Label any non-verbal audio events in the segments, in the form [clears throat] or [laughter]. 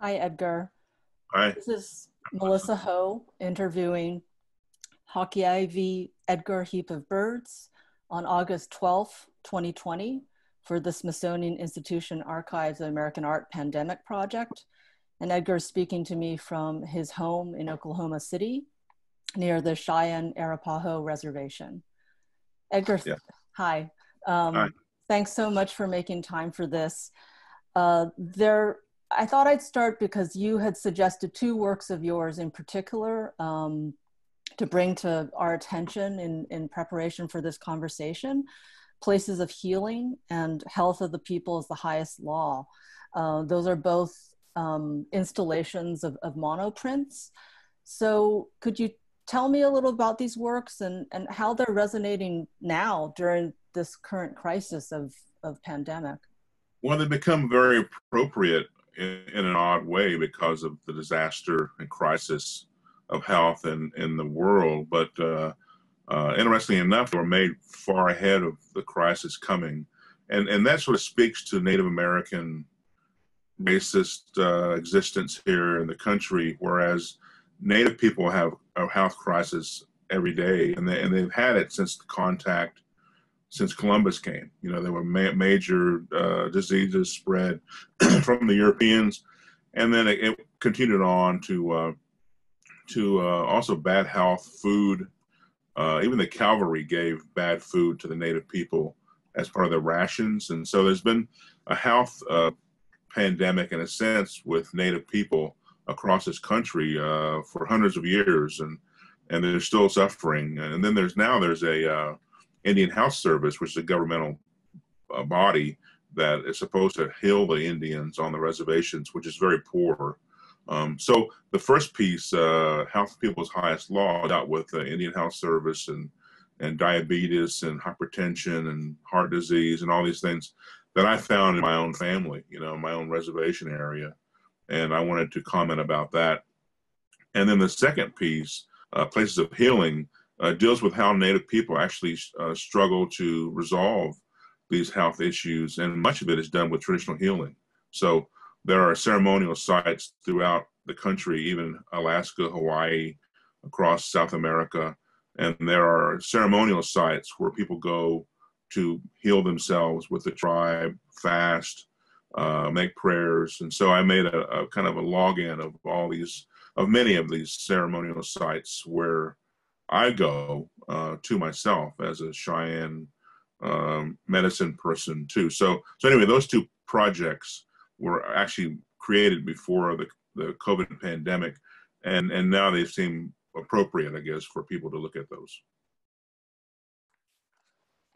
Hi, Edgar. Hi. This is Melissa Ho interviewing Hockey v. Edgar Heap of Birds on August 12, 2020 for the Smithsonian Institution Archives of American Art Pandemic Project. And Edgar is speaking to me from his home in Oklahoma City near the Cheyenne Arapaho Reservation. Edgar, yeah. hi. Um, hi. Thanks so much for making time for this. Uh, there, I thought I'd start because you had suggested two works of yours in particular um, to bring to our attention in, in preparation for this conversation. Places of Healing and Health of the People is the Highest Law. Uh, those are both um, installations of, of monoprints. So could you tell me a little about these works and, and how they're resonating now during this current crisis of, of pandemic? Well, they become very appropriate in, in, an odd way because of the disaster and crisis of health in, in the world. But uh, uh, interestingly enough, they were made far ahead of the crisis coming. And, and that sort of speaks to Native American racist uh, existence here in the country, whereas Native people have a health crisis every day, and, they, and they've had it since the contact, since Columbus came. You know, there were ma- major uh, diseases spread [clears throat] from the Europeans, and then it, it continued on to uh, to uh, also bad health, food, uh, even the cavalry gave bad food to the native people as part of their rations. And so there's been a health uh, pandemic, in a sense, with native people across this country uh, for hundreds of years. And, and they're still suffering. And then there's now there's a Indian Health Service, which is a governmental uh, body that is supposed to heal the Indians on the reservations, which is very poor. Um, so the first piece, uh, Health People's Highest Law, dealt with the Indian Health Service and and diabetes and hypertension and heart disease and all these things that I found in my own family, you know, my own reservation area, and I wanted to comment about that. And then the second piece, uh, Places of Healing, uh, deals with how Native people actually uh, struggle to resolve these health issues, and much of it is done with traditional healing. So there are ceremonial sites throughout the country, even Alaska, Hawaii, across South America. And there are ceremonial sites where people go to heal themselves with the tribe, fast, uh, make prayers. And so I made a, a, kind of a login of all these, of many of these ceremonial sites where I go uh, to myself as a Cheyenne um, medicine person too. So, so anyway, those two projects were actually created before the, the COVID pandemic, and, and now they seem appropriate, I guess, for people to look at those.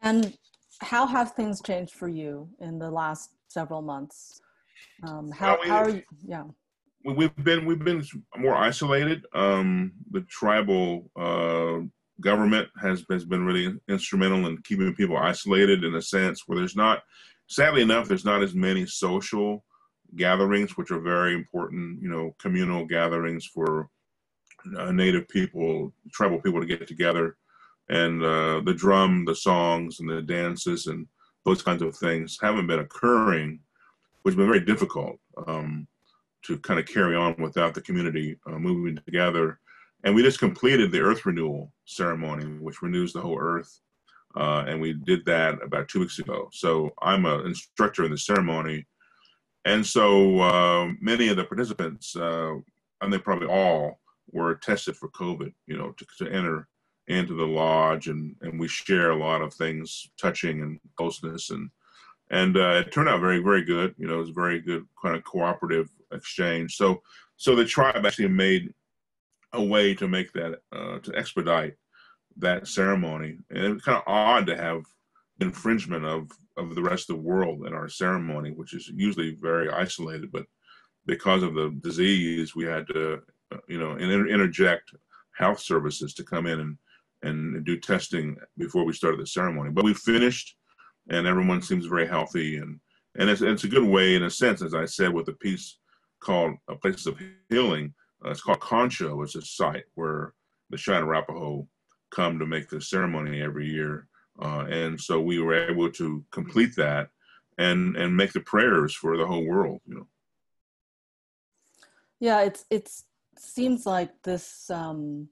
And how have things changed for you in the last several months? Um, how, how are you? Yeah. We've been we've been more isolated. Um, the tribal uh, government has has been really instrumental in keeping people isolated in a sense where there's not, sadly enough, there's not as many social gatherings, which are very important, you know, communal gatherings for uh, Native people, tribal people to get together. And uh, the drum, the songs, and the dances, and those kinds of things haven't been occurring, which has been very difficult um, to kind of carry on without the community uh, moving together. And we just completed the Earth Renewal ceremony, which renews the whole Earth. Uh, and we did that about two weeks ago. So I'm an instructor in the ceremony, and so uh, many of the participants, uh, and they probably all, were tested for COVID, you know, to, to enter into the lodge, and, and we share a lot of things, touching and closeness, and and uh, it turned out very very good. You know, it was very good kind of cooperative exchange. So so the tribe actually made a way to make that uh, to expedite that ceremony, and it was kind of odd to have infringement of of the rest of the world in our ceremony, which is usually very isolated. But because of the disease, we had to, uh, you know, inter- interject health services to come in and, and do testing before we started the ceremony. But we finished, and everyone seems very healthy, and and it's, it's a good way, in a sense, as I said, with the piece called uh, Places of Healing. Uh, it's called Concho. It's a site where the Cheyenne Arapaho come to make the ceremony every year uh, and so we were able to complete that and and make the prayers for the whole world you know Yeah, it's it's seems like this um,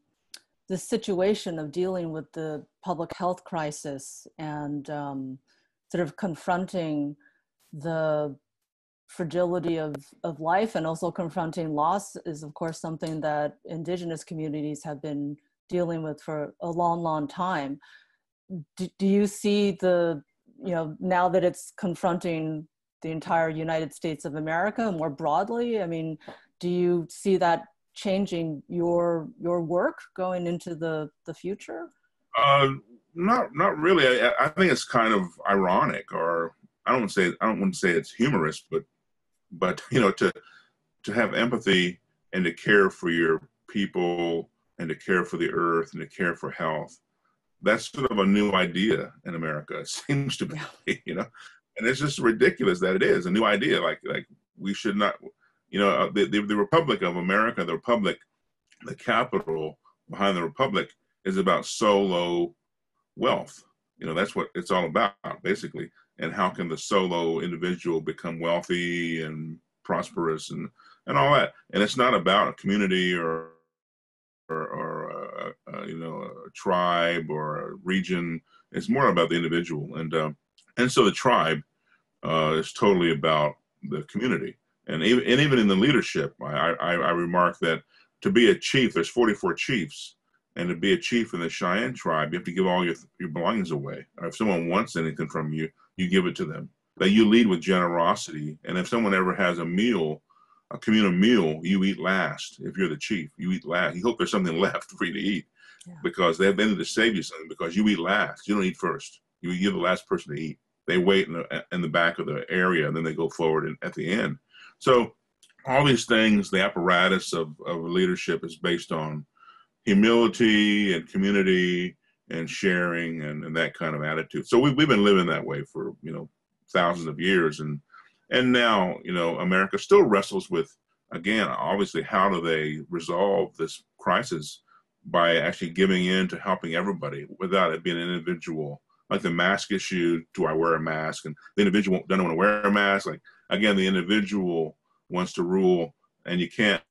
this situation of dealing with the public health crisis and um, sort of confronting the fragility of, of life and also confronting loss is of course something that indigenous communities have been dealing with for a long long time. Do, do you see the you know now that it's confronting the entire united states of america more broadly i mean do you see that changing your your work going into the the future? Uh, not not really. I, I think it's kind of ironic or i don't say i don't want to say it's humorous but but [laughs] you know to to have empathy and to care for your people and to care for the earth and to care for health that's sort of a new idea in america [laughs] it seems to be you know? And it's just ridiculous that it is a new idea like like we should not you know uh, the, the, the republic of america the republic the capital behind the republic is about solo wealth. You know that's what it's all about basically and how can the solo individual become wealthy and prosperous and and all that. And it's not about a community or or, or a, a, you know a tribe or a region. It's more about the individual. And uh, and so the tribe uh, is totally about the community. And even and even in the leadership I, I, I remark that to be a chief there's 44 chiefs. And to be a chief in the Cheyenne tribe, you have to give all your your belongings away. Or if someone wants anything from you, you give it to them. That you lead with generosity. And if someone ever has a meal, a communal meal, you eat last. If you're the chief, you eat last. You hope there's something [laughs] left for you to eat yeah. because they've been to save you something because you eat last. You don't eat first. You you're the last person to eat. They wait in the, in the back of the area and then they go forward at the end. So all these things, the apparatus of, of leadership is based on humility and community and sharing and, and that kind of attitude. So we, we've been living that way for, you know, thousands of years. And, and now, you know, America still wrestles with, again, obviously, how do they resolve this crisis by actually giving in to helping everybody without it being an individual, like the mask issue. Do I wear a mask? And the individual doesn't want to wear a mask. Like, again, the individual wants to rule and you can't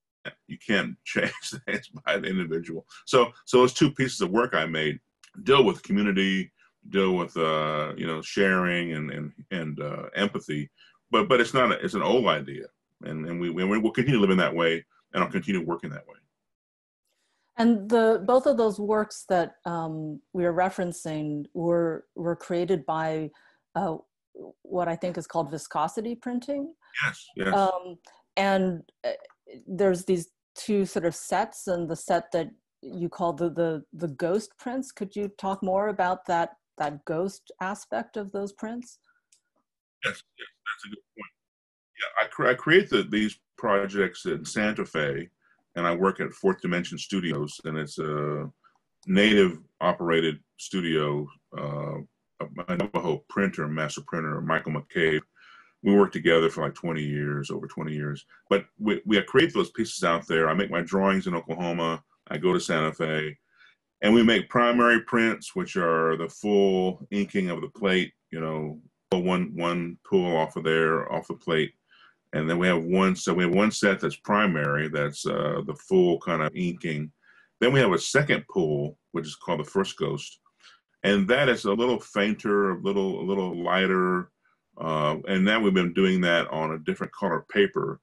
you can't [laughs] change things by the individual. So so those two pieces of work I made deal with community, deal with uh, you know sharing and and and uh, empathy, but but it's not a, it's an old idea, and and we and we'll continue living that way, and I'll continue working that way. And the both of those works that um, we are referencing were were created by uh, what I think is called viscosity printing. Yes. Yes. Um, and uh, there's these two sort of sets and the set that you call the the the ghost prints could you talk more about that that ghost aspect of those prints yes, yes that's a good point yeah i, cre- I create the, these projects in santa fe and i work at fourth dimension studios and it's a native operated studio uh, a Navajo printer, master printer, Michael McCabe, we worked together for like 20 years, over 20 years. But we, we create those pieces out there. I make my drawings in Oklahoma. I go to Santa Fe, and we make primary prints, which are the full inking of the plate. You know, one one pull off of there, off the plate, and then we have one. So we have one set that's primary, that's uh, the full kind of inking. Then we have a second pull, which is called the first ghost, and that is a little fainter, a little a little lighter uh, and now we've been doing that on a different color paper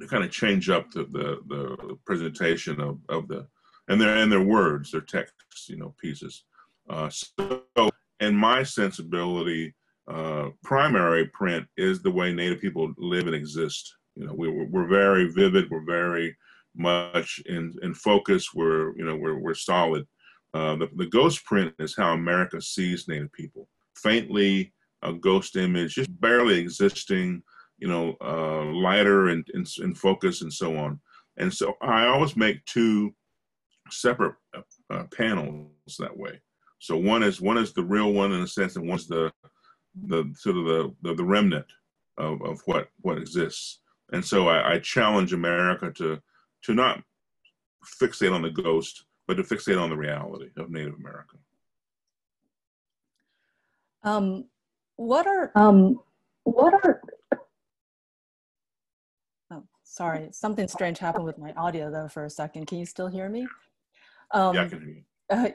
to kind of change up the, the, the presentation of, of the, and their, and their words, their text, you know, pieces. Uh, so in my sensibility, uh, primary print is the way Native people live and exist. You know, we, we're very vivid. We're very much in, in focus. We're, you know, we're, we're solid. Uh, the, the ghost print is how America sees Native people. Faintly, a ghost image, just barely existing, you know, uh, lighter and in focus and so on. And so I always make two separate uh, panels that way. So one is one is the real one in a sense, and one's the the sort of the the, the remnant of, of what what exists. And so I, I challenge America to to not fixate on the ghost, but to fixate on the reality of Native America. Um, what are um, what are? Sorry, something strange happened with my audio though for a second. Can you still hear me? Um, yeah, I can hear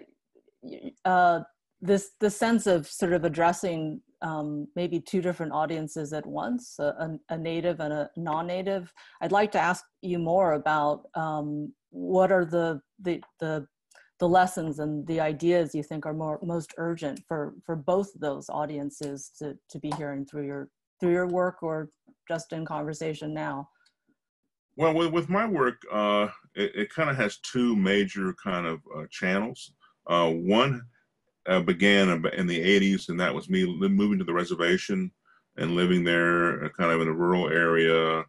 you. Uh, uh, this the sense of sort of addressing um, maybe two different audiences at once, a, a native and a non-native. I'd like to ask you more about um, what are the, the the the lessons and the ideas you think are more most urgent for for both those audiences to to be hearing through your through your work or just in conversation now. Well, with, with my work, uh, it, it kind of has two major kind of uh, channels. Uh, one uh, began in the 80s, and that was me moving to the reservation and living there uh, kind of in a rural area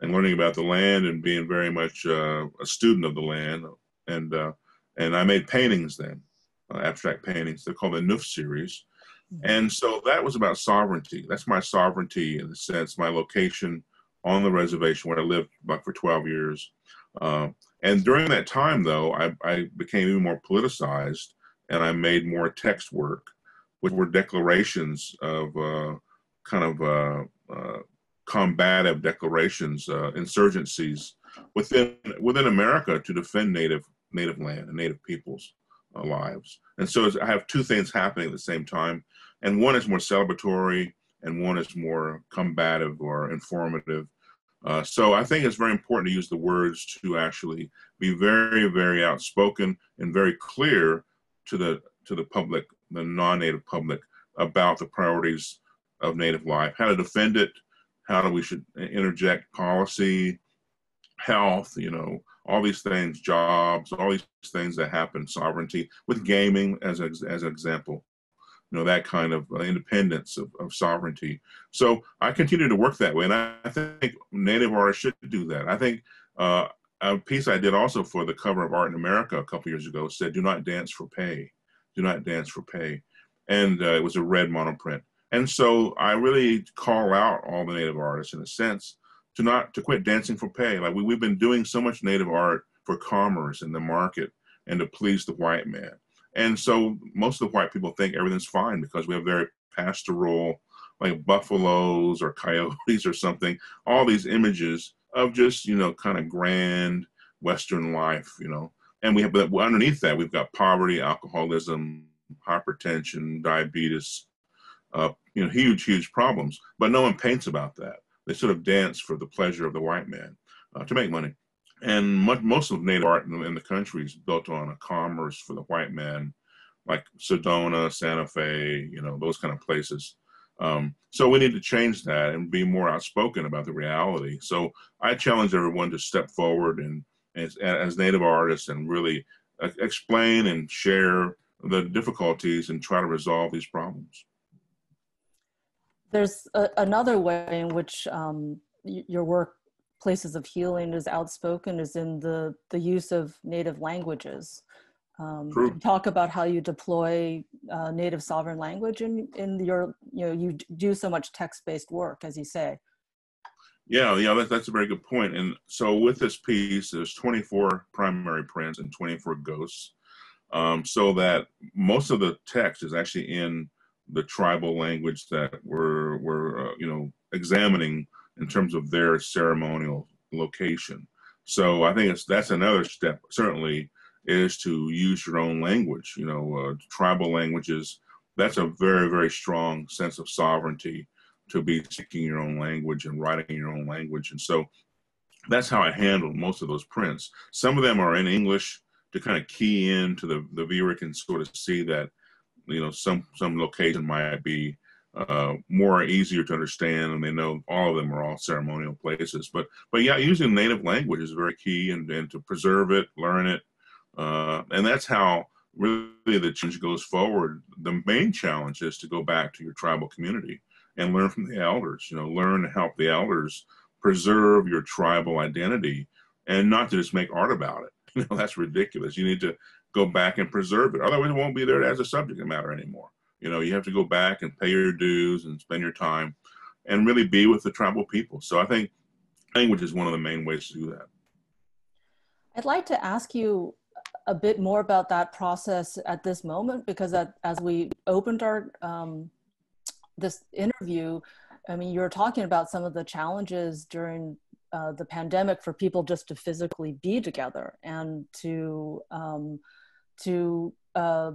and learning about the land and being very much uh, a student of the land. And, uh, and I made paintings then, uh, abstract paintings. They're called the Neuf series. Mm-hmm. And so that was about sovereignty. That's my sovereignty in the sense, my location on the reservation where I lived about for 12 years. Uh, and during that time, though, I, I became even more politicized and I made more text work, which were declarations of uh, kind of uh, uh, combative declarations, uh, insurgencies within within America to defend native native land and native peoples' uh, lives. And so I have two things happening at the same time, and one is more celebratory, and one is more combative or informative. Uh, so I think it's very important to use the words to actually be very, very outspoken and very clear to the to the public, the non-native public, about the priorities of native life, how to defend it, how do we should interject policy, health, you know, all these things, jobs, all these things that happen, sovereignty, with gaming as a, as an example, you know, that kind of uh, independence of, of sovereignty. So I continue to work that way, and I, I think Native artists should do that. I think uh, a piece I did also for the cover of Art in America a couple years ago said, "Do not dance for pay, do not dance for pay," and uh, it was a red monoprint. And so I really call out all the Native artists in a sense to not to quit dancing for pay. Like we, we've been doing so much Native art for commerce and the market and to please the white man. And so most of the white people think everything's fine because we have very pastoral, like buffaloes or [laughs] coyotes or something, all these images of just you know kind of grand Western life, you know. And we have, but underneath that, we've got poverty, alcoholism, hypertension, diabetes, uh, you know, huge, huge problems. But no one paints about that. They sort of dance for the pleasure of the white man uh, to make money. And much, most of native art in, in the country is built on a commerce for the white man, like Sedona, Santa Fe, you know, those kind of places. Um, so we need to change that and be more outspoken about the reality. So I challenge everyone to step forward and as, as native artists and really uh, explain and share the difficulties and try to resolve these problems. There's a, another way in which um, your work places of healing is outspoken is in the the use of native languages um, talk about how you deploy uh, native sovereign language in, in your, you know, you do so much text-based work, as you say. Yeah, yeah, that, that's a very good point. And so with this piece, there's 24 primary prints and 24 ghosts. Um, so that most of the text is actually in the tribal language that we're, we're uh, you know, examining in terms of their ceremonial location. So I think it's that's another step, certainly, is to use your own language. You know, uh, tribal languages. That's a very very strong sense of sovereignty to be speaking your own language and writing your own language. And so that's how I handled most of those prints. Some of them are in English to kind of key in to the the viewer can sort of see that you know some some location might be uh, more easier to understand, and they know all of them are all ceremonial places. But but yeah, using native language is very key, and, and to preserve it, learn it, uh, and that's how really the change goes forward. The main challenge is to go back to your tribal community and learn from the elders. You know, learn to help the elders preserve your tribal identity, and not to just make art about it. [laughs] You know, that's ridiculous. You need to go back and preserve it. Otherwise, it won't be there as a subject matter anymore. You know, you have to go back and pay your dues and spend your time and really be with the tribal people. So I think language is one of the main ways to do that. I'd like to ask you a bit more about that process at this moment because as we opened our um, this interview, I mean, you were talking about some of the challenges during uh, the pandemic for people just to physically be together and to um, to uh,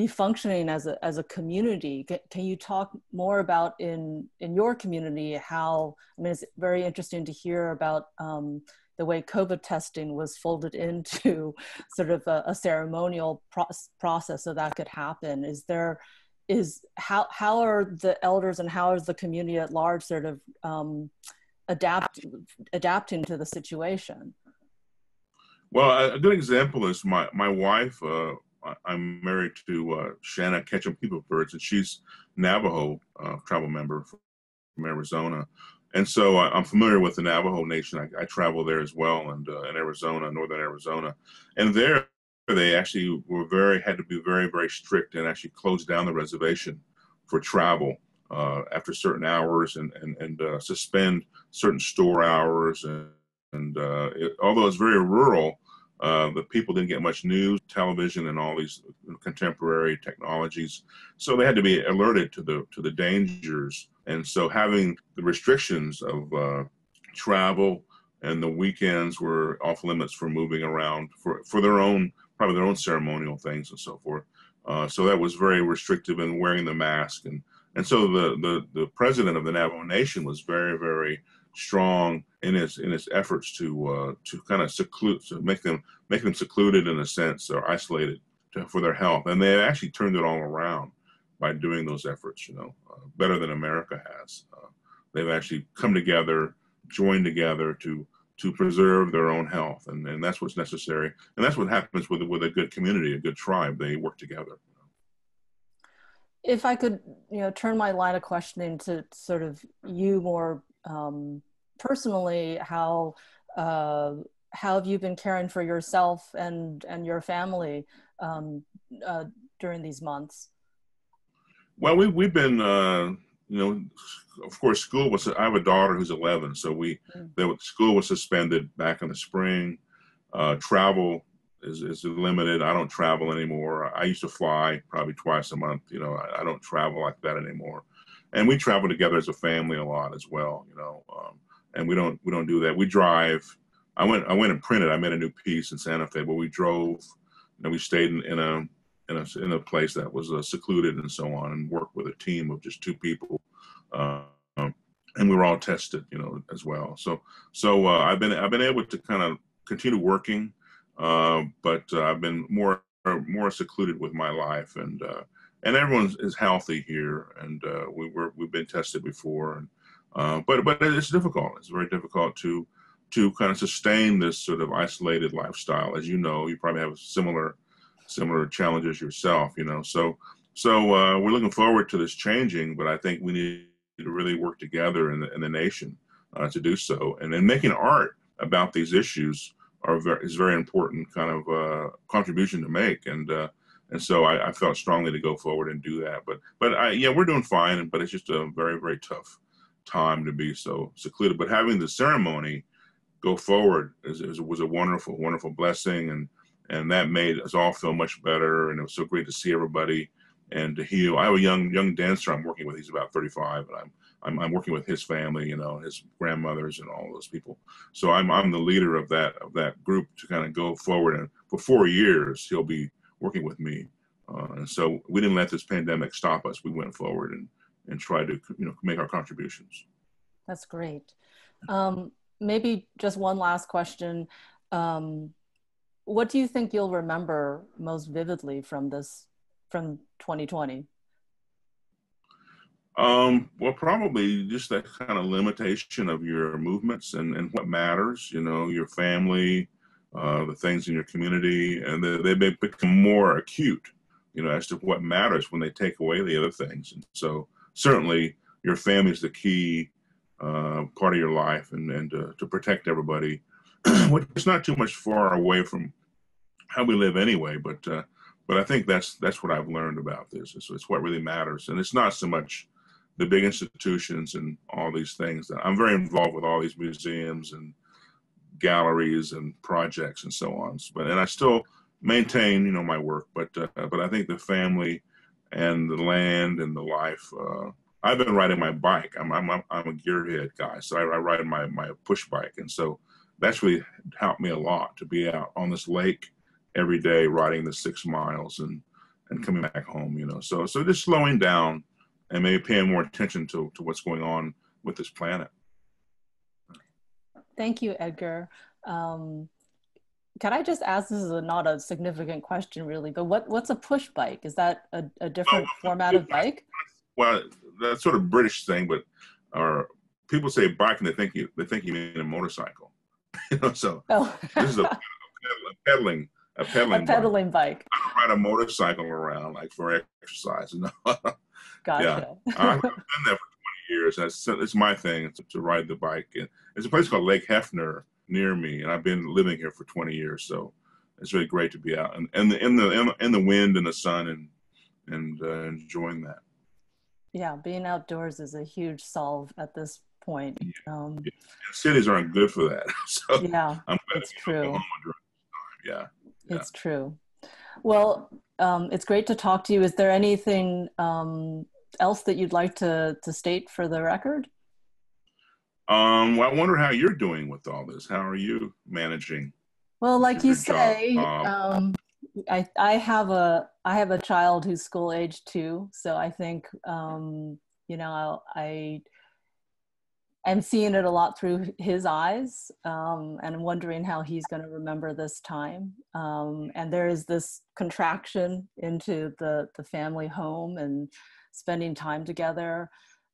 be functioning as a as a community. Can, you talk more about in in your community how? I mean, it's very interesting to hear about um, the way COVID testing was folded [laughs] into sort of a, a ceremonial pro- process so that could happen. Is there is how how are the elders and how is the community at large sort of um, adapt adapting to the situation? Well, a good example is my my wife. Uh, I'm married to uh, Shanna Ketchum Heap of Birds, and she's Navajo uh, tribal member from Arizona. And so I, am familiar with the Navajo Nation. I, I travel there as well, and uh, in Arizona, northern Arizona, and there they actually were very had to be very very strict and actually closed down the reservation for travel uh, after certain hours and and, and uh, suspend certain store hours and, and uh, it, although it's very rural, uh, the people didn't get much news, television, and all these contemporary technologies, so they had to be alerted to the to the dangers. And so having the restrictions of uh, travel and the weekends were off limits for moving around for for their own probably their own ceremonial things and so forth. Uh, so that was very restrictive in wearing the mask and and so the, the the president of the Navajo Nation was very very strong in his in his efforts to uh, to kind of seclude, to make them make them secluded in a sense or isolated to, for their health, and they actually turned it all around by doing those efforts. You know, uh, better than America has. Uh, they've actually come together, joined together to to preserve their own health, and, and that's what's necessary, and that's what happens with with a good community, a good tribe. They work together. If I could, you know, turn my line of questioning to sort of you more um, personally how uh, how have you been caring for yourself and and your family um, uh, during these months? Well, we we've been uh, you know, of course, school was. I have a daughter who's 11, so we mm. the school was suspended back in the spring. Uh, travel is, is limited. I don't travel anymore. I used to fly probably twice a month. You know, I, I don't travel like that anymore. And we travel together as a family a lot as well. You know, um, and we don't we don't do that. We drive. I went I went and printed. I made a new piece in Santa Fe, but we drove. and we stayed in, in a in a in a place that was uh, secluded and so on, and worked with a team of just two people. Uh, and we were all tested, you know, as well. So so uh, I've been I've been able to kind of continue working, uh, but uh, I've been more more secluded with my life and uh, and everyone is healthy here, and uh, we were we've been tested before, and uh, but but it's difficult. It's very difficult to to kind of sustain this sort of isolated lifestyle. As you know, you probably have similar similar challenges yourself. You know, so so uh, we're looking forward to this changing, but I think we need to really work together in the, in the nation uh, to do so, and then making art about these issues are very, is very important kind of uh, contribution to make, and uh, and so I, I, felt strongly to go forward and do that. But but I, yeah, we're doing fine, but it's just a very very tough time to be so secluded. But having the ceremony go forward is, is, was a wonderful wonderful blessing, and and that made us all feel much better. And it was so great to see everybody and to heal. I have a young young dancer I'm working with. He's about 35, and I'm I'm, I'm working with his family, you know, his grandmothers and all those people. So I'm I'm the leader of that of that group to kind of go forward. And for four years, he'll be working with me. Uh, and so we didn't let this pandemic stop us. We went forward and, and tried to, you know, make our contributions. That's great. Um, maybe just one last question. Um, what do you think you'll remember most vividly from this, from 2020? Um, well, probably just that kind of limitation of your movements and, and what matters, you know, your family, uh, the things in your community, and they, they become more acute, you know, as to what matters when they take away the other things. And so, certainly, your family is the key uh, part of your life, and and uh, to protect everybody, [clears throat] which is not too much far away from how we live anyway. But uh, but I think that's that's what I've learned about this. It's, it's what really matters, and it's not so much the big institutions and all these things. I'm very involved with all these museums and galleries and projects and so on. But and I still maintain, you know, my work. But uh, but I think the family and the land and the life uh, I've been riding my bike. I'm I'm I'm a gearhead guy, so I, I ride my my push bike, and so that's really helped me a lot to be out on this lake every day, riding the six miles and and coming back home. You know, so so just slowing down and maybe paying more attention to to what's going on with this planet. Thank you, Edgar. Um, can I just ask? This is a, not a significant question, really, but what what's a push bike? Is that a, a different oh, format of bike? Well, that's sort of British thing, but or people say bike and they think you they think you mean a motorcycle. [laughs] you know, so oh. this is a, a, pedaling a pedaling a pedaling bike. bike. I don't ride a motorcycle around like for exercise. No. [laughs] gotcha. Yeah, I've been there for 20 years. That's it's my thing to, to ride the bike. And there's a place called Lake Hefner near me, and I've been living here for 20 years. So it's really great to be out and in the in the in the wind and the sun and and uh, enjoying that. Yeah, being outdoors is a huge solve at this point. Um, yeah. Cities aren't good for that. [laughs] so yeah, it's true. Yeah, yeah, it's true. Well, um, it's great to talk to you. Is there anything um, else that you'd like to to state for the record? Um, well, I wonder how you're doing with all this. How are you managing? Well, like you say, um, um, I I have a I have a child who's school age too, so I think um, you know I I'm seeing it a lot through his eyes, um, and I'm wondering how he's going to remember this time. Um, and there is this contraction into the the family home and spending time together.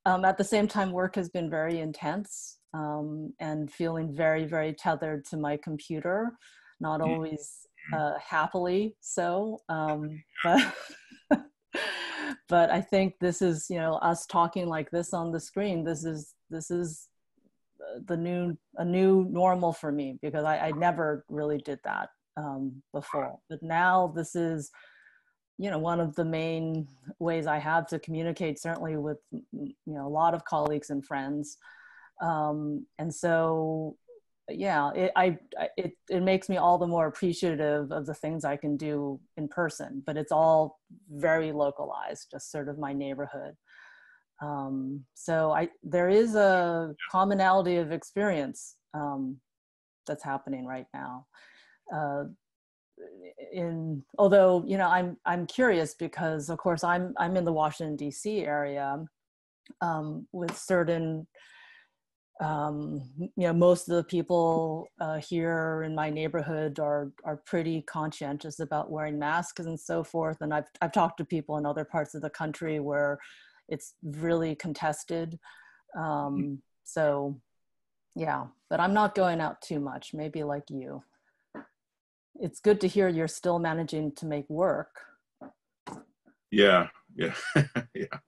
Um, at the same time, work has been very intense um, and feeling very, very tethered to my computer. Not mm. always uh, happily so, um, but [laughs] but I think this is you know us talking like this on the screen. This is this is uh, the new a new normal for me because I, I never really did that um, before. But now this is you know one of the main ways I have to communicate certainly with you know a lot of colleagues and friends. Um, and so yeah it, I, it, it makes me all the more appreciative of the things i can do in person but it's all very localized just sort of my neighborhood um, so i there is a commonality of experience um, that's happening right now uh, in although you know i'm i'm curious because of course i'm i'm in the washington dc area um, with certain um, you know most of the people uh, here in my neighborhood are are pretty conscientious about wearing masks and so forth. And I've, I've talked to people in other parts of the country where it's really contested. Mm-hmm. um, so yeah but i'm not going out too much maybe like you it's good to hear you're still managing to make work yeah yeah [laughs] yeah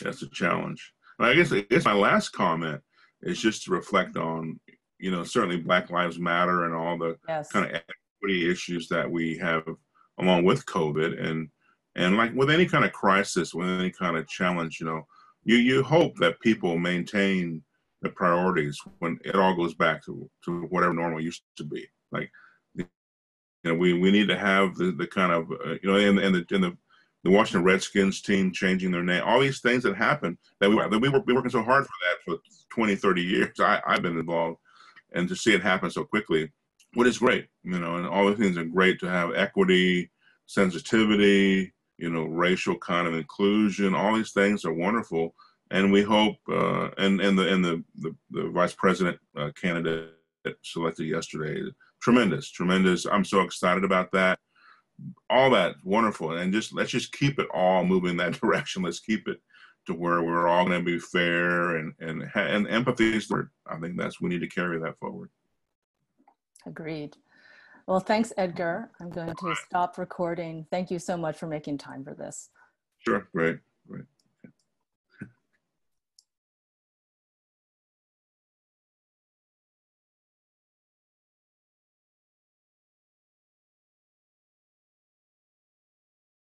that's a challenge i guess i guess my last comment is just to reflect on, you know, certainly Black Lives Matter and all the yes. kind of equity issues that we have along with COVID. And and like with any kind of crisis, with any kind of challenge, you know, you you hope that people maintain the priorities when it all goes back to, to whatever normal used to be. Like, you know, we, we need to have the, the kind of, uh, you know, in, in the, in the the Washington Redskins team changing their name, all these things that happened that we, that we were working so hard for that for 20, 30 years. I, I've been involved and to see it happen so quickly, what is great, you know, and all the things are great to have equity, sensitivity, you know, racial kind of inclusion, all these things are wonderful. And we hope, uh, and, and the, and the, the, the vice president uh, candidate selected yesterday, tremendous, tremendous. I'm so excited about that. All that wonderful. And just let's just keep it all moving in that [laughs] direction. Let's keep it to where we're all going to be fair and and and empathy is the word. I think that's we need to carry that forward. Agreed. Well thanks edgar. I'm going to stop recording. Thank you so much for making time for this. Sure great